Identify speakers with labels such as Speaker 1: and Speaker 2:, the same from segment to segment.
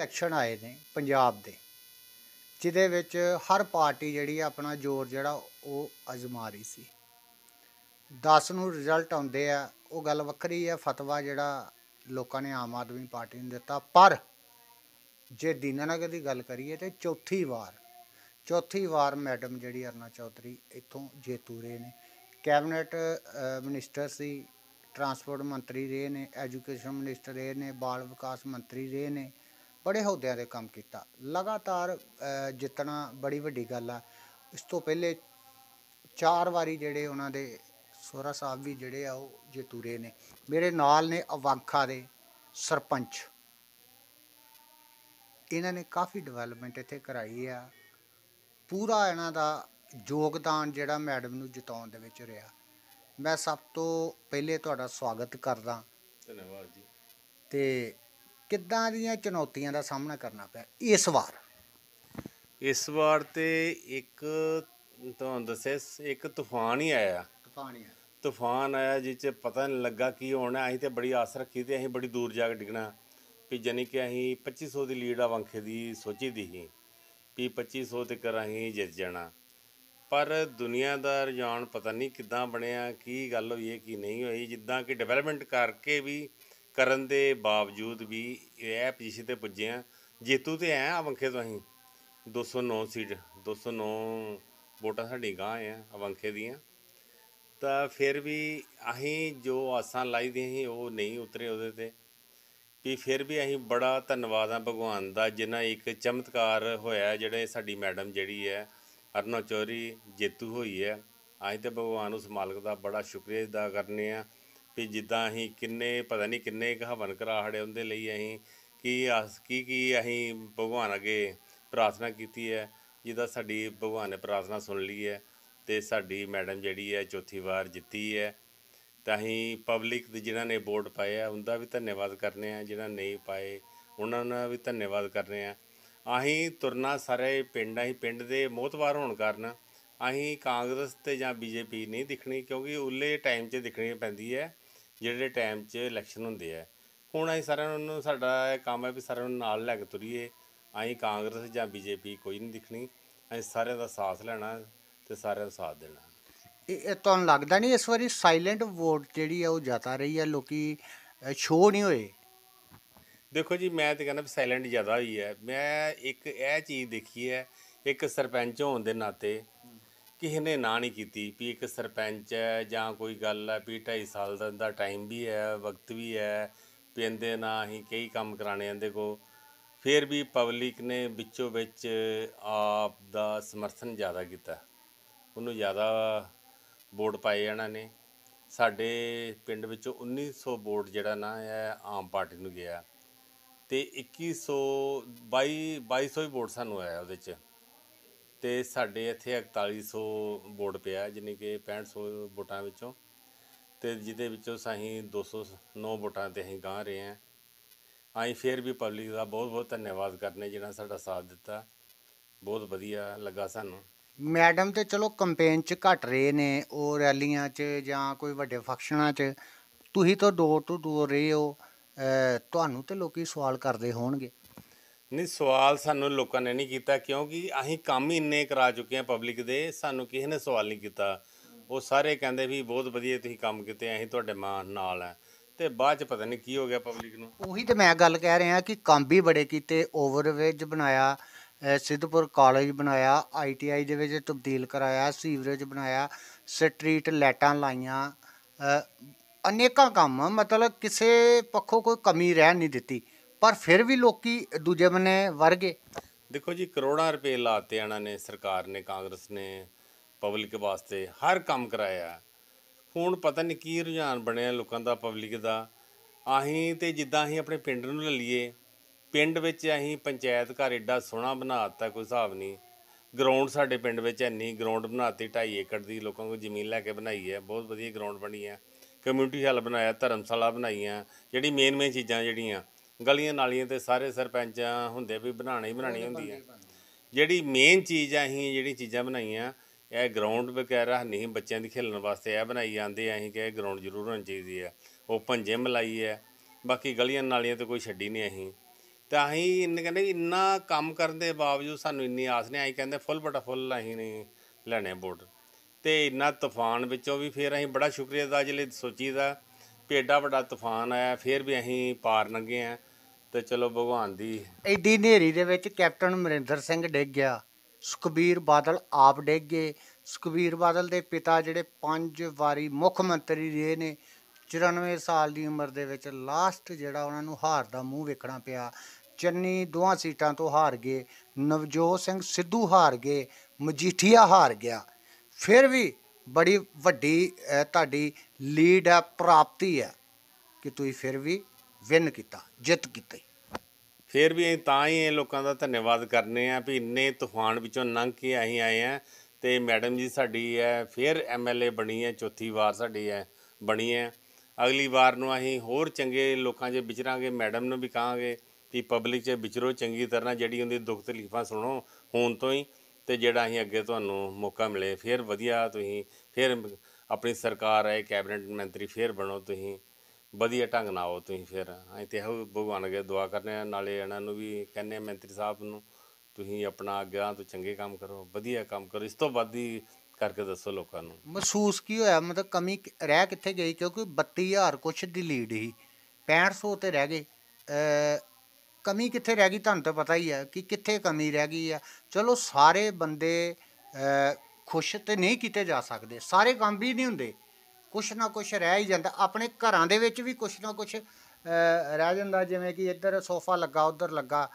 Speaker 1: Election ਆਏ ਨੇ ਪੰਜਾਬ ਦੇ ਜਿਹਦੇ ਵਿੱਚ ਹਰ ਪਾਰਟੀ ਜਿਹੜੀ ਆਪਣਾ ਜ਼ੋਰ ਜਿਹੜਾ ਉਹ ਅਜ਼ਮਾ ਰਹੀ ਸੀ। 10 ਨੂੰ ਰਿਜ਼ਲਟ ਆਉਂਦੇ ਆ ਉਹ ਗੱਲ ਵੱਖਰੀ ਹੈ ਫਤਵਾ ਜਿਹੜਾ ਲੋਕਾਂ ਨੇ ਆਮ ਆਦਮੀ ਪਾਰਟੀ ਨੂੰ ਦਿੱਤਾ। ਪਰ ਜੇ ਦੀਨਾਨਗਰ ਦੀ ਗੱਲ ਕਰੀਏ ਤੇ ਚੌਥੀ ਵਾਰ ਚੌਥੀ ਵਾਰ ਮੈਡਮ ਜਿਹੜੀ ਅਰਨਾ ਚੌਧਰੀ ਇੱਥੋਂ ਜੇਤੂ ਰਹੇ ਨੇ। ਕੈਬਨਿਟ ਅ, ਮਿਨਿਸਟਰ ਸੀ ਟਰਾਂਸਪੋਰਟ ਮੰਤਰੀ ਰਹੇ ਨੇ ਐਜੂਕੇਸ਼ਨ ਮਿਨਿਸਟਰ ਰਹੇ ਨੇ ਬਾਲ ਵਿਕਾਸ ਮੰਤਰੀ ਰਹੇ ਨੇ ਬੜੇ ਅਹੁਦਿਆਂ ਦੇ ਕੰਮ ਕੀਤਾ। ਲਗਾਤਾਰ ਜਿੱਤਣਾ ਬੜੀ ਵੱਡੀ ਗੱਲ ਆ। ਇਸ ਤੋਂ ਪਹਿਲੇ ਚਾਰ ਵਾਰੀ ਜਿਹੜੇ ਉਹਨਾਂ ਦੇ ਸੋਹਰਾ ਸਾਹਿਬ ਵੀ ਜਿਹੜੇ ਆ ਉਹ ਜੇਤੂ ਰਹੇ ਨੇ। ਮੇਰੇ ਨਾਲ ਨੇ ਅਵਾਂਖਾ ਦੇ ਸਰਪੰਚ। ਇਹਨਾਂ ਨੇ ਕਾਫੀ ਡਿਵੈਲਪਮੈਂਟ ਇੱਥੇ ਕਰਾਈ ਆ। ਪੂਰਾ ਇਹਨਾਂ ਦਾ ਯੋਗਦਾਨ ਜਿਹੜਾ ਮੈਡਮ ਨੂੰ ਜਿਤਾਉਣ ਦੇ ਵਿੱਚ ਰਿਹਾ। ਮੈਂ ਸਭ ਤੋਂ ਪਹਿਲੇ ਤੁਹਾਡਾ ਸਵਾਗਤ ਕਰਦਾ।
Speaker 2: ਧੰਨਵਾਦ ਜੀ।
Speaker 1: ਤੇ ਕਿੱਦਾਂ ਦੀਆਂ ਚੁਣੌਤੀਆਂ ਦਾ ਸਾਹਮਣਾ ਕਰਨਾ ਪਿਆ ਇਸ ਵਾਰ?
Speaker 2: ਇਸ ਵਾਰ ਤੇ ਇੱਕ ਤੁਹਾਨੂੰ ਦੱਸਿਆ ਇੱਕ ਤੂਫਾਨ ਹੀ ਆਇਆ।
Speaker 1: ਤੂਫਾਨੀ
Speaker 2: ਤੂਫਾਨ ਆਇਆ ਜਿਸ ਚ ਪਤਾ ਨਹੀਂ ਲੱਗਾ ਕੀ ਹੋਣਾ ਅਸੀਂ ਤੇ ਬੜੀ ਆਸ ਰੱਖੀ ਤੇ ਅਸੀਂ ਬੜੀ ਦੂਰ ਜਾ ਕੇ ਡਿੱਗਣਾ। ਵੀ ਜਾਨੀ ਕਿ ਅਸੀਂ 2500 ਦੀ ਲੀਡ ਆ ਵੰਖੇ ਦੀ ਸੋਚੀ ਦੀ ਸੀ ਵੀ 2500 ਤੇ ਅਸੀਂ ਜਿੱਤ ਜਾਣਾ। ਪਰ ਦੁਨੀਆ ਦਾ ਰੁਝਾਨ ਪਤਾ ਨਹੀਂ ਕਿੱਦਾਂ ਬਣਿਆ ਕੀ ਗੱਲ ਹੋਈ ਹੈ ਕੀ ਨਹੀਂ ਹੋਈ। ਜਿੱਦਾਂ ਕਿ ਡਿਵੈਲਪਮੈਂਟ ਕਰਕੇ ਵੀ ਕਰਨ ਦੇ ਬਾਵਜੂਦ ਵੀ ਇਹ ਪੋਜੀਸ਼ਨ ਤੇ ਪੁੱਜੇ ਆ। ਜੇਤੂ ਤੇ ਐ ਆ ਵੰਖੇ ਤੋਂ ਅਸੀਂ। 209 ਸੀਟ 209 ਵੋਟਾਂ ਸਾਡੀ ਗਾਂ ਆ ਅਵੰਖੇ ਦੀਆਂ। ਤਾਂ ਫਿਰ ਵੀ ਅਸੀਂ ਜੋ ਆਸਾਂ ਲਾਈ ਦੀਆਂ ਸੀ, ਉਹ ਨਹੀਂ ਉਤਰੇ ਉਹਦੇ ਤੇ। ਵੀ ਫਿਰ ਵੀ ਅਸੀਂ ਬੜਾ ਧੰਨਵਾਦ ਆ ਭਗਵਾਨ ਦਾ ਜਿਨ੍ਹਾਂ ਇੱਕ ਚਮਤਕਾਰ ਹੋਇਆ ਜਿਹੜੇ ਸਾਡੀ ਮੈਡਮ ਜਿਹੜੀ ਹੈ ਅਰਨਾ ਚੌਰੀ ਜੇਤੂ ਹੋਈ ਹੈ। ਅਸੀਂ ਤੇ ਭਗਵਾਨ ਉਸ ਮਾਲਕ ਦਾ ਬੜਾ ਸ਼ੁਕਰੀਆ ਅਦਾ ਕਰਨੇ ਆ। ਵੀ ਜਿੱਦਾਂ ਅਸੀਂ ਕਿੰਨੇ, ਪਤਾ ਨਹੀਂ ਕਿੰਨੇ ਕੁ ਹਵਨ ਕਰਾ ਹੜੇ ਉਹਦੇ ਲਈ ਅਸੀਂ ਕੀ ਆਸ, ਕੀ ਕੀ ਅਸੀਂ ਭਗਵਾਨ ਅੱਗੇ ਪ੍ਰਾਰਥਨਾ ਕੀਤੀ ਹੈ ਜਿਹਦਾ ਸਾਡੀ ਭਗਵਾਨ ਨੇ ਪ੍ਰਾਰਥਨਾ ਸੁਣ ਲਈ ਹੈ ਤੇ ਸਾਡੀ ਮੈਡਮ ਜਿਹੜੀ ਹੈ ਚੌਥੀ ਵਾਰ ਜਿੱਤੀ ਹੈ, ਤਾਂ ਅਸੀਂ ਪਬਲਿਕ ਦੇ ਜਿਨ੍ਹਾਂ ਨੇ ਵੋਟ ਪਾਏ ਆ, ਉਹਦਾ ਵੀ ਧੰਨਵਾਦ ਕਰਨੇ ਆ, ਜਿਨ੍ਹਾਂ ਨਹੀਂ ਪਾਏ, ਉਹਨਾਂ ਦਾ ਵੀ ਧੰਨਵਾਦ ਕਰਨੇ ਆ। ਅਸੀਂ ਤੁਰਨਾ ਸਾਰੇ ਪਿੰਡ, ਅਸੀਂ ਪਿੰਡ ਦੇ ਮੋਹਤਵਾਰ ਹੋਣ ਕਾਰਨ ਅਸੀਂ ਕਾਂਗਰਸ ਤੇ ਜਾਂ ਬੀਜੇਪੀ ਨਹੀਂ ਦਿਖਣੀ, ਕਿਉਂਕਿ ਉੱਲੇ ਟਾਈਮ 'ਚ ਦਿਖਣੀ ਪੈਂਦੀ ਹੈ। ਜਿਹੜੇ ਟਾਈਮ 'ਚ ਇਲੈਕਸ਼ਨ ਹੁੰਦੇ ਆ ਹੁਣ ਅਸੀਂ ਸਾਰਿਆਂ ਨੂੰ ਸਾਡਾ ਇਹ ਕੰਮ ਹੈ ਵੀ ਸਾਰਿਆਂ ਨੂੰ ਨਾਲ ਲੈ ਕੇ ਤੁਰੀਏ। ਅਸੀਂ ਕਾਂਗਰਸ ਜਾਂ ਬੀਜੇਪੀ ਕੋਈ ਨਹੀਂ ਦਿਖਣੀ ਅਸੀਂ ਸਾਰਿਆਂ ਦਾ ਸਾਥ ਲੈਣਾ ਤੇ ਸਾਰਿਆਂ ਦਾ ਸਾਥ ਦੇਣਾ।
Speaker 1: ਇਹ ਤੁਹਾਨੂੰ ਲੱਗਦਾ ਨਹੀਂ ਇਸ ਵਾਰੀ ਸਾਇਲੈਂਟ ਵੋਟ ਜਿਹੜੀ ਆ ਉਹ ਜ਼ਿਆਦਾ ਰਹੀ ਆ ਲੋਕੀ ਸ਼ੋਅ ਨਹੀਂ ਹੋਏ?
Speaker 2: ਦੇਖੋ ਜੀ ਮੈਂ ਤੇ ਕਹਿੰਦਾ ਸਾਇਲੈਂਟ ਜ਼ਿਆਦਾ ਹੋਈ ਹੈ। ਮੈਂ ਇੱਕ ਇਹ ਚੀਜ਼ ਦੇਖੀ ਹੈ ਇੱਕ ਸਰਪੰਚ ਹੋਣ ਦੇ ਨਾਤੇ ਕਿਸੇ ਨੇ ਨਾ ਨਹੀਂ ਕੀਤੀ, ਵੀ ਇੱਕ ਸਰਪੰਚ ਹੈ ਜਾਂ ਕੋਈ ਗੱਲ ਹੈ, ਵੀ 2.5 ਸਾਲ ਦਾ ਦਾ ਟਾਈਮ ਵੀ ਹੈ, ਵਕਤ ਵੀ ਹੈ, ਵੀ ਇਹਦੇ ਨਾਲ ਅਸੀਂ ਕਈ ਕੰਮ ਕਰਾਣੇ ਇਹਦੇ ਕੋ ਫਿਰ ਵੀ ਪਬਲਿਕ ਨੇ ਵਿੱਚੋਂ ਵਿੱਚ ਆਪ ਦਾ ਸਮਰਥਨ ਜ਼ਿਆਦਾ ਕੀਤਾ। ਉਹਨੂੰ ਜ਼ਿਆਦਾ ਵੋਟ ਪਾਏ ਇਹਨਾਂ ਨੇ। ਸਾਡੇ ਪਿੰਡ ਵਿੱਚੋਂ 1900 ਵੋਟ ਜਿਹੜਾ ਨਾ ਹੈ, ਆਮ ਪਾਰਟੀ ਨੂੰ ਗਿਆ। ਤੇ 2100 22 2200 ਹੀ ਵੋਟ ਸਾਨੂੰ ਆਇਆ ਉਹਦੇ ਚ। ਤੇ ਸਾਡੇ ਇੱਥੇ 4100 ਵੋਟ ਪਿਆ, ਜਾਣੀ ਕਿ 6500 ਵੋਟਾਂ ਵਿੱਚੋਂ। ਤੇ ਜਿਹਦੇ ਵਿੱਚੋਂ ਅਸੀਂ 209 ਵੋਟਾਂ ਤੇ ਅਸੀਂ ਗਾਂ ਰਹੇ ਹਾਂ। ਅਸੀਂ ਫਿਰ ਵੀ ਪਬਲਿਕ ਦਾ ਬਹੁਤ ਬਹੁਤ ਧੰਨਵਾਦ ਕਰਨੇ ਜਿਹਨਾਂ ਸਾਡਾ ਸਾਥ ਦਿੱਤਾ। ਬਹੁਤ ਵਧੀਆ ਲੱਗਾ ਸਾਨੂੰ।
Speaker 1: ਮੈਡਮ ਤੇ ਚਲੋ ਕੰਪੇਨ 'ਚ ਘਟ ਰਹੇ ਨੇ, ਉਹ ਰੈਲੀਆਂ 'ਚ ਜਾਂ ਕੋਈ ਵੱਡੇ ਫੰਕਸ਼ਨਾਂ 'ਚ, ਤੁਸੀਂ ਤਾਂ ਡੋਰ ਟੂ ਡੋਰ ਰਹੇ ਹੋ। ਤੁਹਾਨੂੰ ਤੇ ਲੋਕੀ ਸਵਾਲ ਕਰਦੇ ਹੋਣਗੇ।
Speaker 2: ਨਹੀਂ, ਸਵਾਲ ਸਾਨੂੰ ਲੋਕਾਂ ਨੇ ਨਹੀਂ ਕੀਤਾ ਕਿਉਂਕਿ ਅਸੀਂ ਕੰਮ ਹੀ ਇੰਨੇ ਕਰਾ ਚੁੱਕੇ ਹਾਂ ਪਬਲਿਕ ਦੇ, ਸਾਨੂੰ ਕਿਸੇ ਨੇ ਸਵਾਲ ਨਹੀਂ ਕੀਤਾ। ਉਹ ਸਾਰੇ ਕਹਿੰਦੇ ਵੀ ਬਹੁਤ ਵਧੀਆ ਤੁਸੀਂ ਕੰਮ ਕੀਤੇ, ਅਸੀਂ ਤੁਹਾਡੇ ਮਾਂ, ਨਾਲ ਆ ਤੇ ਬਾਅਦ ਚ ਪਤਾ ਨਹੀਂ ਕੀ ਹੋ ਗਿਆ ਪਬਲਿਕ ਨੂੰ।
Speaker 1: ਉਹੀ ਤੇ ਮੈਂ ਗੱਲ ਕਹਿ ਰਿਹਾ ਕਿ ਕੰਮ ਵੀ ਬੜੇ ਕੀਤੇ ਓਵਰਵੇਜ ਬਣਾਇਆ, ਅਹ ਸਿੱਧਪੁਰ ਕਾਲਜ ਬਣਾਇਆ ਆਈਟੀਆਈ ਦੇ ਵਿੱਚ ਤਬਦੀਲ ਕਰਾਇਆ ਸੀਵਰੇਜ ਬਣਾਇਆ ਸਟਰੀਟ ਲਾਈਟਾਂ ਲਾਈਆਂ, ਅਹ ਅਨੇਕਾਂ ਕੰਮ, ਮਤਲਬ ਕਿਸੇ ਪੱਖੋਂ ਕੋਈ ਕਮੀ ਰਹਿਣ ਨਹੀਂ ਦਿੱਤੀ। ਪਰ ਫਿਰ ਵੀ ਲੋਕੀ ਦੂਜੇ ਬੰਨੇ ਵਰ ਗਏ।
Speaker 2: ਦੇਖੋ ਜੀ, ਕਰੋੜਾਂ ਰੁਪਏ ਲਾਤੇ ਇਹਨਾਂ ਨੇ, ਸਰਕਾਰ ਨੇ, ਕਾਂਗਰਸ ਨੇ, ਪਬਲਿਕ ਵਾਸਤੇ ਹਰ ਕੰਮ ਕਰਾਇਆ। ਹੁਣ ਪਤਾ ਨਹੀਂ ਕੀ ਰੁਝਾਨ ਬਣਿਆ ਲੋਕਾਂ ਦਾ, ਪਬਲਿਕ ਦਾ। ਅਸੀਂ ਤੇ ਜਿੱਦਾਂ ਅਸੀਂ ਆਪਣੇ ਪਿੰਡ ਨੂੰ ਲੈ ਲਈਏ, ਪਿੰਡ ਵਿੱਚ ਅਸੀਂ ਪੰਚਾਇਤ ਘਰ ਏਡਾ ਸੋਹਣਾ ਬਣਾ ਦਿੱਤਾ, ਕੋਈ ਹਿਸਾਬ ਨਹੀਂ। ਗਰਾਊਂਡ ਸਾਡੇ ਪਿੰਡ ਵਿੱਚ ਇੰਨੀ ਗਰਾਊਂਡ ਬਣਾਤੀ 2.5 ਏਕੜ ਦੀ, ਲੋਕਾਂ ਕੋਲ ਜ਼ਮੀਨ ਲੈ ਕੇ ਬਣਾਈ ਹੈ, ਬਹੁਤ ਵਧੀਆ ਗਰਾਊਂਡ ਬਣੀ ਹੈ। ਕਮਿਊਨਿਟੀ ਹਾਲ ਬਣਾਇਆ, ਧਰਮਸ਼ਾਲਾ ਬਣਾਈਆਂ ਜਿਹੜੀ ਮੇਨ ਮੇਨ ਚੀਜ਼ਾਂ ਜਿਹੜੀਆਂ। ਗਲੀਆਂ ਨਾਲੀਆਂ ਤੇ ਸਾਰੇ ਸਰਪੰਚ ਹੁੰਦੇ ਵੀ ਬਣਾਉਣੀ ਹੀ ਬਣਾਉਣੀ ਹੁੰਦੀ ਹੈ ਜਿਹੜੀ ਮੇਨ ਚੀਜ਼ ਆ ਅਸੀਂ ਜਿਹੜੀ ਚੀਜ਼ਾਂ ਬਣਾਈਆਂ ਇਹ ਗਰਾਊਂਡ ਵਗੈਰਾ ਨਹੀਂ ਬੱਚਿਆਂ ਦੀ ਖੇਡਣ ਵਾਸਤੇ ਇਹ ਬਣਾਈ ਜਾਂਦੇ ਆ ਅਸੀਂ ਕਿ ਗਰਾਊਂਡ ਜ਼ਰੂਰ ਹੋਣੀ ਚਾਹੀਦੀ ਹੈ ਓਪਨ ਜਿਮ ਲਾਈ ਹੈ ਬਾਕੀ ਗਲੀਆਂ ਨਾਲੀਆਂ ਤੇ ਕੋਈ ਛੱਡੀ ਨਹੀਂ ਅਸੀਂ। ਤੇ ਅਸੀਂ ਇੰਨੇ ਕਹਿੰਦੇ ਇੰਨਾ ਕੰਮ ਕਰਨ ਦੇ ਬਾਵਜੂਦ ਸਾਨੂੰ ਇੰਨੀ ਆਸ ਨਹੀਂ ਆਈ ਕਹਿੰਦੇ ਫੁੱਲ ਬਟਾ ਫੁੱਲ ਅਸੀਂ ਨਹੀਂ ਲੈਣੇ ਵੋਟ ਤੇ ਇੰਨਾ ਤੂਫਾਨ ਵਿੱਚੋਂ ਵੀ ਫਿਰ ਅਸੀਂ ਬੜਾ ਸ਼ੁਕਰੀਆ ਦਾ ਜਿਹੜੇ ਸੋਚੀਦਾ ਏਡਾ ਵੱਡਾ ਤੂਫਾਨ ਆਇਆ ਫਿਰ ਵੀ ਅਸੀਂ ਪਾਰ ਲੰਘੇ ਆ। ਤੇ ਚਲੋ ਭਗਵਾਨ ਦੀ।
Speaker 1: ਐਡੀ ਹਨੇਰੀ ਦੇ ਵਿੱਚ ਕੈਪਟਨ ਅਮਰਿੰਦਰ ਸਿੰਘ ਡਿੱਗ ਗਿਆ। ਸੁਖਬੀਰ ਬਾਦਲ ਆਪ ਡਿੱਗ ਗਏ। ਸੁਖਬੀਰ ਬਾਦਲ ਦੇ ਪਿਤਾ ਜਿਹੜੇ ਪੰਜ ਵਾਰੀ ਮੁੱਖ ਮੰਤਰੀ ਰਹੇ ਨੇ 94 ਸਾਲ ਦੀ ਉਮਰ ਦੇ ਵਿੱਚ ਲਾਸਟ ਜਿਹੜਾ ਉਹਨਾਂ ਨੂੰ ਹਾਰ ਦਾ ਮੂੰਹ ਵੇਖਣਾ ਪਿਆ। ਚੰਨੀ ਦੋਹਾਂ ਸੀਟਾਂ ਤੋਂ ਹਾਰ ਗਏ। ਨਵਜੋਤ ਸਿੰਘ ਸਿੱਧੂ ਹਾਰ ਗਏ। ਮਜੀਠੀਆ ਹਾਰ ਗਿਆ। ਫਿਰ ਵੀ ਬੜੀ ਵੱਡੀ ਤੁਹਾਡੀ ਲੀਡ ਹੈ, ਪ੍ਰਾਪਤੀ ਹੈ ਕਿ ਤੁਸੀਂ ਫਿਰ ਵੀ ਵਿਨ ਕੀਤਾ, ਜਿੱਤ ਕੀਤੀ।
Speaker 2: ਫਿਰ ਵੀ ਅਸੀਂ ਤਾਂ ਹੀ ਇਹ ਲੋਕਾਂ ਦਾ ਧੰਨਵਾਦ ਕਰਨੇ ਆ ਵੀ ਇੰਨੇ ਤੂਫਾਨ ਵਿੱਚੋਂ ਲੰਘ ਕੇ ਅਸੀਂ ਆਏ ਆ ਤੇ ਮੈਡਮ ਜੀ ਸਾਡੀ ਹੈ, ਫਿਰ ਐਮਐਲਏ ਬਣੀ ਹੈ, ਚੌਥੀ ਵਾਰ ਸਾਡੀ ਹੈ, ਬਣੀ ਹੈ। ਅਗਲੀ ਵਾਰ ਨੂੰ ਅਸੀਂ ਹੋਰ ਚੰਗੇ ਲੋਕਾਂ 'ਚ ਵਿਚਰਾਂਗੇ, ਮੈਡਮ ਨੂੰ ਵੀ ਕਹਾਂਗੇ ਵੀ ਪਬਲਿਕ 'ਚ ਵਿਚਰੋ ਚੰਗੀ ਤਰ੍ਹਾਂ, ਜਿਹੜੀ ਉਹਦੀ ਦੁੱਖ ਤਕਲੀਫਾਂ ਸੁਣੋ ਹੁਣ ਤੋਂ ਹੀ ਤੇ ਜਿਹੜਾ ਅਸੀਂ ਅੱਗੇ ਤੁਹਾਨੂੰ ਮੌਕਾ ਮਿਲੇ, ਫਿਰ ਵਧੀਆ ਤੁਸੀਂ, ਫਿਰ ਆਪਣੀ ਸਰਕਾਰ ਆਏ ਕੈਬਨਿਟ ਮੰਤਰੀ ਫਿਰ ਬਣੋ ਤੁਸੀਂ। ਵਧੀਆ ਢੰਗ ਨਾਲ ਆਓ ਤੁਸੀਂ ਫਿਰ। ਅਸੀਂ ਤਾਂ ਇਹੋ ਭਗਵਾਨ ਅੱਗੇ ਦੁਆ ਕਰਨੇ ਆ ਨਾਲੇ ਇਹਨਾਂ ਨੂੰ ਵੀ ਕਹਿੰਦੇ ਆ ਮੰਤਰੀ ਸਾਹਿਬ ਨੂੰ ਤੁਸੀਂ ਆਪਣਾ ਅੱਗੇ ਤੋਂ ਚੰਗੇ ਕੰਮ ਕਰੋ ਵਧੀਆ ਕੰਮ ਕਰੋ। ਇਸ ਤੋਂ ਵੱਧ ਹੀ ਕਰਕੇ ਦੱਸੋ ਲੋਕਾਂ ਨੂੰ।
Speaker 1: ਮਹਿਸੂਸ ਕੀ ਹੋਇਆ? ਮਤਲਬ ਕਮੀ ਕਿ- ਰਹਿ ਕਿੱਥੇ ਗਈ? ਕਿਉਂਕਿ 32000 ਕੁਛ ਦੀ ਲੀਡ ਸੀ। 6500 ਤੇ ਰਹਿ ਗਏ। ਅ, ਕਮੀ ਕਿੱਥੇ ਰਹਿ ਗਈ ਤੁਹਾਨੂੰ ਤਾਂ ਪਤਾ ਹੀ ਹੈ ਕਿ ਕਿੱਥੇ ਕਮੀ ਰਹਿ ਗਈ ਆ। ਚਲੋ ਸਾਰੇ ਬੰਦੇ ਅ, ਖੁਸ਼ ਤੇ ਨਹੀਂ ਕੀਤੇ ਜਾ ਸਕਦੇ। ਸਾਰੇ ਕੰਮ ਵੀ ਨਹੀਂ ਹੁੰਦੇ। ਕੁਛ ਨਾ ਕੁਛ ਰਹਿ ਹੀ ਜਾਂਦਾ। ਆਪਣੇ ਘਰਾਂ ਦੇ ਵਿੱਚ ਵੀ ਕੁਛ ਨਾ ਕੁਛ ਰਹਿ ਜਾਂਦਾ। ਜਿਵੇਂ ਕਿ ਇੱਧਰ ਸੋਫਾ ਲੱਗਾ ਉੱਧਰ ਲੱਗਾ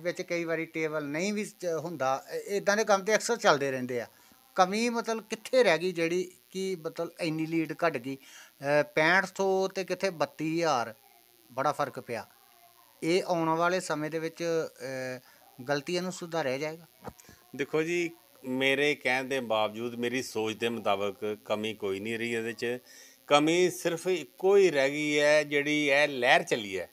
Speaker 1: ਵਿੱਚ ਕਈ ਵਾਰੀ ਟੇਬਲ ਨਹੀਂ ਵੀ ਚ- ਹੁੰਦਾ। ਇਦਾਂ ਦੇ ਕੰਮ ਤੇ ਅਕਸਰ ਚੱਲਦੇ ਰਹਿੰਦੇ ਆ। ਕਮੀ ਮਤਲਬ ਕਿੱਥੇ ਰਹਿ ਗਈ ਜਿਹੜੀ ਕਿ ਮਤਲਬ ਇੰਨੀ ਲੀਡ ਘਟ ਗਈ? ਅ, 6500 ਤੇ ਕਿੱਥੇ 32000 ਬੜਾ ਫ਼ਰਕ ਪਿਆ। ਇਹ ਆਉਣ ਵਾਲੇ ਸਮੇਂ ਦੇ ਵਿੱਚ ਗਲਤੀਆਂ ਨੂੰ ਸੁਧਾਰਿਆ ਜਾਏਗਾ?
Speaker 2: ਦੇਖੋ ਜੀ ਮੇਰੇ ਕਹਿਣ ਦੇ ਬਾਵਜੂਦ ਮੇਰੀ ਸੋਚ ਦੇ ਮੁਤਾਬਕ ਕਮੀ ਕੋਈ ਨਹੀਂ ਰਹੀ ਇਹਦੇ 'ਚ। ਕਮੀ ਸਿਰਫ ਇੱਕੋ ਹੀ ਰਹਿ ਗਈ ਹੈ ਜਿਹੜੀ ਇਹ ਲਹਿਰ ਚੱਲੀ ਹੈ।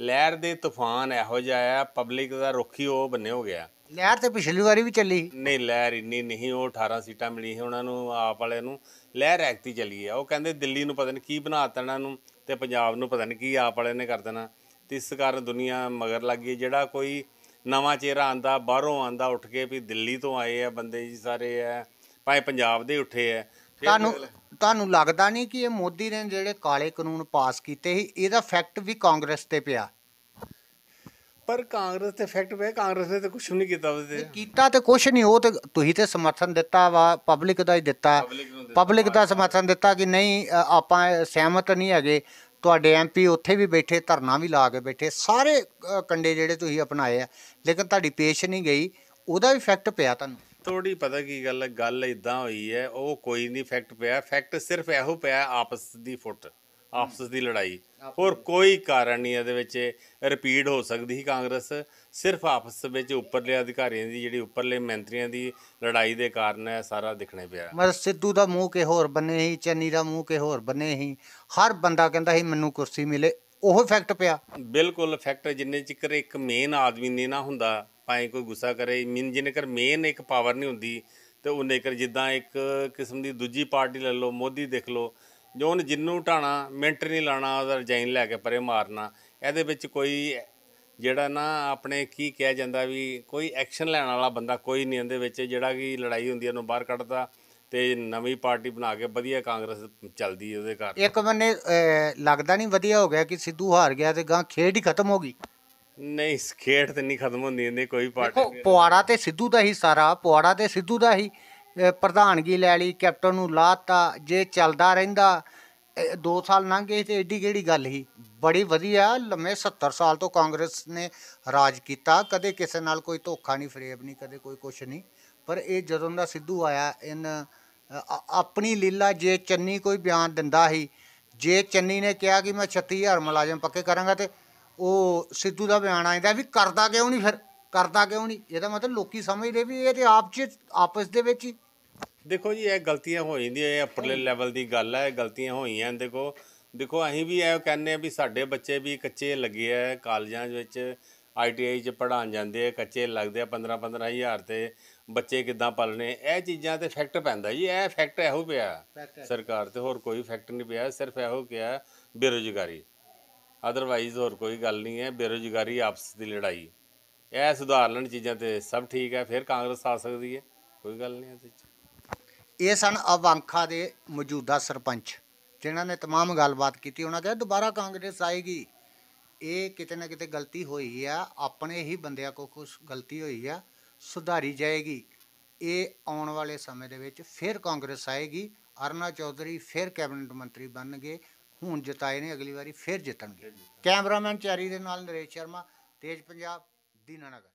Speaker 2: ਲਹਿਰ ਦੇ ਤੂਫਾਨ ਇਹੋ ਜਿਹਾ ਆ ਪਬਲਿਕ ਦਾ ਰੁੱਖ ਹੀ ਉਹ ਬੰਨੇ ਹੋ ਗਿਆ।
Speaker 1: ਲਹਿਰ ਤੇ ਪਿਛਲੀ ਵਾਰੀ ਵੀ ਚੱਲੀ।
Speaker 2: ਨਹੀਂ ਲਹਿਰ ਇੰਨੀ ਨਹੀਂ ਉਹ 18 ਸੀਟਾਂ ਮਿਲੀ ਸੀ ਉਹਨਾਂ ਨੂੰ ਆਪ ਵਾਲਿਆਂ ਨੂੰ। ਲਹਿਰ ਐਕਤੀ ਚੱਲੀ ਹੈ। ਉਹ ਕਹਿੰਦੇ ਦਿੱਲੀ ਨੂੰ ਪਤਾ ਨਹੀਂ ਕੀ ਬਣਾ ਇਹਨਾਂ ਨੂੰ ਤੇ ਪੰਜਾਬ ਨੂੰ ਪਤਾ ਨਹੀਂ ਕੀ ਆਪ ਵਾਲਿਆਂ ਨੇ ਕਰ ਦੇਣਾ। ਤੇ ਇਸ ਕਾਰਨ ਦੁਨੀਆ ਮਗਰ ਲੱਗ ਗਈ ਜਿਹੜਾ ਕੋਈ ਨਵਾਂ ਚਿਹਰਾ ਆਂਦਾ ਬਾਹਰੋਂ ਆਂਦਾ ਉੱਠ ਕੇ ਵੀ ਦਿੱਲੀ ਤੋਂ ਆਏ ਆ ਬੰਦੇ ਜੀ ਸਾਰੇ ਆ ਭਾਵੇਂ ਪੰਜਾਬ ਦੇ ਉੱਠੇ ਆ।
Speaker 1: ਤੁਹਾਨੂੰ ਤੁਹਾਨੂੰ ਲੱਗਦਾ ਨਹੀਂ ਕਿ ਇਹ ਮੋਦੀ ਨੇ ਜਿਹੜੇ ਕਾਲੇ ਕਾਨੂੰਨ ਪਾਸ ਕੀਤੇ ਸੀ ਇਹਦਾ ਫੈਕਟ ਵੀ ਕਾਂਗਰਸ ਤੇ ਪਿਆ?
Speaker 2: ਪਰ ਕਾਂਗਰਸ ਤੇ ਇਫੈਕਟ ਪਿਆ ਕਾਂਗਰਸ ਨੇ ਤਾਂ ਕੁਝ ਨਹੀਂ ਕੀਤਾ ਉਹਦੇ
Speaker 1: ਕੀਤਾ ਤੇ ਕੁਛ ਨਹੀਂ ਉਹ ਤੇ ਤੁਸੀਂ ਤੇ ਸਮਰਥਨ ਦਿੱਤਾ ਵਾ ਪਬਲਿਕ ਦਾ ਹੀ ਦਿੱਤਾ। ਪਬਲਿਕ ਦਾ ਸਮਰਥਨ ਦਿੱਤਾ ਕਿ ਨਹੀਂ ਆਪਾਂ ਸਹਿਮਤ ਨਹੀਂ ਹੈਗੇ। ਤੁਹਾਡੇ ਐਮਪੀ ਉੱਥੇ ਵੀ ਬੈਠੇ ਧਰਨਾ ਵੀ ਲਾ ਕੇ ਬੈਠੇ ਸਾਰੇ ਕੰਡੇ ਜਿਹੜੇ ਤੁਸੀਂ ਅਪਣਾਏ ਆ ਲੇਕਿਨ ਤੁਹਾਡੀ ਪੇਸ਼ ਨਹੀਂ ਗਈ ਉਹਦਾ ਵੀ ਇਫੈਕਟ ਪਿਆ ਤੁਹਾਨੂੰ?
Speaker 2: ਥੋੜੀ ਪਤਾ ਕੀ ਗੱਲ ਗੱਲ ਇਦਾਂ ਹੋਈ ਹੈ ਉਹ ਕੋਈ ਨਹੀਂ ਫੈਕਟ ਪਿਆ ਫੈਕਟ ਸਿਰਫ ਇਹੋ ਪਿਆ ਆਪਸ ਦੀ ਫੁੱਟ ਆਪਸ ਦੀ ਲੜਾਈ। ਹੋਰ ਕੋਈ ਕਾਰਨ ਨਹੀਂ ਇਹਦੇ ਵਿੱਚ ਰਿਪੀਟ ਹੋ ਸਕਦੀ ਸੀ ਕਾਂਗਰਸ ਸਿਰਫ ਆਪਸ ਵਿੱਚ ਉੱਪਰਲੇ ਅਧਿਕਾਰੀਆਂ ਦੀ ਜਿਹੜੀ ਉੱਪਰਲੇ ਮੰਤਰੀਆਂ ਦੀ ਲੜਾਈ ਦੇ ਕਾਰਨ ਇਹ ਸਾਰਾ ਦਿਖਣੇ ਪਿਆ।
Speaker 1: ਮਤਲਬ ਸਿੱਧੂ ਦਾ ਮੂੰਹ ਕੇ ਹੋਰ ਬੰਨੇ ਸੀ ਚੰਨੀ ਦਾ ਮੂੰਹ ਕੇ ਹੋਰ ਬੰਨੇ ਸੀ। ਹਰ ਬੰਦਾ ਕਹਿੰਦਾ ਸੀ ਮੈਨੂੰ ਕੁਰਸੀ ਮਿਲੇ। ਉਹ ਇਫੈਕਟ ਪਿਆ।
Speaker 2: ਬਿਲਕੁਲ ਫੈਕਟ ਜਿੰਨੇ ਚਿਕਰ ਇੱਕ ਮੇਨ ਆਦਮੀ ਨਹੀਂ ਨਾ ਹੁੰਦਾ ਭਾਵੇਂ ਕੋਈ ਗੁੱਸਾ ਕਰੇ ਮੀਨ ਜਿੰਨੇ ਕਰ ਮੇਨ ਇੱਕ ਪਾਵਰ ਨਹੀਂ ਹੁੰਦੀ ਤੇ ਉਹਨੇ ਕਰ ਜਿੱਦਾਂ ਇੱਕ ਕਿਸਮ ਦੀ ਦੂਜੀ ਪਾਰਟੀ ਲੈ ਲਓ ਮੋਦੀ ਦੇਖ ਲਓ ਜੋ ਉਹਨੇ ਜਿੰਨੂੰ ਢਾਣਾ ਮਿੰਟ ਨਹੀਂ ਲਾਣਾ ਉਹਦਾ ਰਜਾਈਨ ਲੈ ਕੇ ਪਰੇ ਮਾਰਨਾ ਇਹਦੇ ਵਿੱਚ ਕੋਈ ਜਿਹੜਾ ਨਾ ਆਪਣੇ ਕੀ ਕਿਹਾ ਜਾਂਦਾ ਵੀ ਕੋਈ ਐਕਸ਼ਨ ਲੈਣ ਵਾਲਾ ਬੰਦਾ ਕੋਈ ਨਹੀਂ ਇਹਦੇ ਵਿੱਚ ਜਿਹੜਾ ਕਿ ਲੜਾਈ ਹੁੰਦੀ ਉਹਨੂੰ ਬਾਹਰ ਕੱਢਦਾ ਤੇ ਨਵੀਂ ਪਾਰਟੀ ਬਣਾ ਕੇ ਵਧੀਆ ਕਾਂਗਰਸ ਚੱਲਦੀ ਉਹਦੇ ਕਾਰਨ।
Speaker 1: ਇੱਕ ਬੰਨੇ ਲੱਗਦਾ ਨਹੀਂ ਵਧੀਆ ਹੋ ਗਿਆ ਕਿ ਸਿੱਧੂ ਹਾਰ ਗਿਆ ਤੇ ਗਾਂ ਖੇਡ ਹੀ ਖਤਮ ਹੋ ਗਈ।
Speaker 2: ਨਹੀਂ ਖੇਡ ਤੇ ਨਹੀਂ ਖਤਮ ਹੁੰਦੀ ਇਹਦੀ ਕੋਈ
Speaker 1: ਦੇਖੋ
Speaker 2: ਪਾਰਟੀ
Speaker 1: ਪੁਆੜਾ ਤੇ ਸਿੱਧੂ ਦਾ ਹੀ ਸਾਰਾ ਪੁਆੜਾ ਤੇ ਸਿੱਧੂ ਦਾ ਹੀ ਪ੍ਰਧਾਨਗੀ ਲੈ ਲਈ ਕੈਪਟਨ ਨੂੰ ਲਾਤਾ ਜੇ ਚੱਲਦਾ ਰਹਿੰਦਾ 2 ਸਾਲ ਲੰਘ ਗਏ ਤੇ ਏਡੀ ਕਿਹੜੀ ਗੱਲ ਸੀ? ਬੜੀ ਵਧੀਆ, ਲੰਮੇ 70 ਸਾਲ ਤੋਂ ਕਾਂਗਰਸ ਨੇ ਰਾਜ ਕੀਤਾ, ਕਦੇ ਕਿਸੇ ਨਾਲ ਕੋਈ ਧੋਖਾ ਨਹੀਂ, ਫਰੇਬ ਨਹੀਂ, ਕਦੇ ਕੋਈ ਕੁਛ ਨਹੀਂ। ਪਰ ਇਹ ਜਦੋਂ ਦਾ ਸਿੱਧੂ ਆਇਆ ਇਨ ਆਪਣੀ ਲੀਲਾ ਜੇ ਚੰਨੀ ਕੋਈ ਬਿਆਨ ਦਿੰਦਾ ਸੀ, ਜੇ ਚੰਨੀ ਨੇ ਕਿਹਾ ਕਿ ਮੈਂ 36000 ਮੁਲਾਜ਼ਮ ਪੱਕੇ ਕਰਾਂਗਾ ਤੇ ਉਹ ਸਿੱਧੂ ਦਾ ਬਿਆਨ ਆਇਂਦਾ ਵੀ ਕਰਦਾ ਕਿਉਂ ਨਹੀਂ ਫਿਰ? ਕਰਦਾ ਕਿਉਂ ਨਹੀਂ? ਇਹਦਾ ਮਤਲਬ ਲੋਕੀ ਸਮਝਦੇ ਵੀ ਇਹ ਤੇ ਆਪ ਚ, ਆਪਸ ਦੇ ਵਿੱਚ ਹੀ
Speaker 2: ਦੇਖੋ ਜੀ ਇਹ ਗਲਤੀਆਂ ਹੋ ਜਾਂਦੀਆਂ ਇਹ ਉੱਪਰਲੇ ਲੈਵਲ ਦੀ ਗੱਲ ਹੈ ਇਹ ਗਲਤੀਆਂ ਹੋਈਆਂ। ਦੇਖੋ ਦੇਖੋ ਅਸੀਂ ਵੀ ਇਹ ਕਹਿੰਦੇ ਆ ਵੀ ਸਾਡੇ ਬੱਚੇ ਵੀ ਕੱਚੇ ਲੱਗੇ ਆ ਕਾਲਜਾਂ ਵਿੱਚ ਆਈਟੀਆਈ ਚ ਪੜ੍ਹਾਉਣ ਜਾਂਦੇ ਆ ਕੱਚੇ ਲੱਗਦੇ ਆ 15 15 ਹਜ਼ਾਰ ਤੇ ਬੱਚੇ ਕਿੱਦਾਂ ਪਾਲਣੇ। ਇਹ ਚੀਜ਼ਾਂ ਤੇ ਫੈਕਟ ਪੈਂਦਾ ਜੀ ਇਹ ਫੈਕਟ ਇਹੋ ਪਿਆ। ਸਰਕਾਰ ਤੇ ਹੋਰ ਕੋਈ ਫੈਕਟ ਨਹੀਂ ਪਿਆ ਸਿਰਫ ਇਹੋ ਕਿਹਾ ਬੇਰੁਜ਼ਗਾਰੀ। ਅਦਰਵਾਈਜ਼ ਹੋਰ ਕੋਈ ਗੱਲ ਨਹੀਂ ਹੈ ਬੇਰੁਜ਼ਗਾਰੀ ਆਪਸ ਦੀ ਲੜਾਈ। ਇਹ ਸੁਧਾਰ ਲੈਣ ਚੀਜ਼ਾਂ ਤੇ ਸਭ ਠੀਕ ਹੈ ਫਿਰ ਕਾਂਗਰਸ ਆ ਸਕਦੀ ਹੈ ਕੋਈ ਗੱਲ ਨਹੀਂ ਇਹਦੇ 'ਚ।
Speaker 1: ਇਹ ਸਨ ਅਵਾਂਖਾ ਦੇ ਮੌਜੂਦਾ ਸਰਪੰਚ ਜਿਨ੍ਹਾਂ ਨੇ तमाम ਗੱਲਬਾਤ ਕੀਤੀ ਉਹਨਾਂ ਕਿਹਾ ਦੁਬਾਰਾ ਕਾਂਗਰਸ ਆਏਗੀ ਇਹ ਕਿਤੇ ਨਾ ਕਿਤੇ ਗਲਤੀ ਹੋਈ ਆ ਆਪਣੇ ਹੀ ਬੰਦਿਆਂ ਕੋ ਕੁਝ ਗਲਤੀ ਹੋਈ ਆ ਸੁਧਾਰੀ ਜਾਏਗੀ ਇਹ ਆਉਣ ਵਾਲੇ ਸਮੇਂ ਦੇ ਵਿੱਚ ਫਿਰ ਕਾਂਗਰਸ ਆਏਗੀ ਅਰਨਾ ਚੌਧਰੀ ਫਿਰ ਕੈਬਨਿਟ ਮੰਤਰੀ ਬਣਨਗੇ ਹੁਣ ਜਿਤਾਏ ਨੇ ਅਗਲੀ ਵਾਰੀ ਫਿਰ ਜਿੱਤਣਗੇ ਕੈਮਰਾਮੈਨ ਚਾਰੀ ਦੇ ਨਾਲ ਨਰੇਸ਼ ਸ਼ਰਮਾ ਤੇਜ ਪੰਜਾਬ ਦੀਨਾਨਗਰ